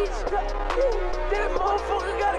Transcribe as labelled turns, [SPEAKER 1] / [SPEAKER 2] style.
[SPEAKER 1] That motherfucker got